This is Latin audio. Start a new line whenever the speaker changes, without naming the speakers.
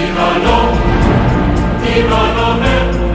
Ti valo, ti valo me.